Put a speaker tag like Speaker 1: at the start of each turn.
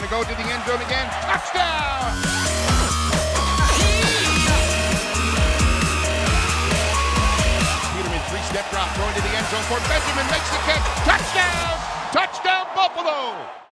Speaker 1: Going to go to the end zone again. Touchdown! Peterman three-step drop, throwing to the end zone for Benjamin, makes the catch. Touchdown! Touchdown, Buffalo!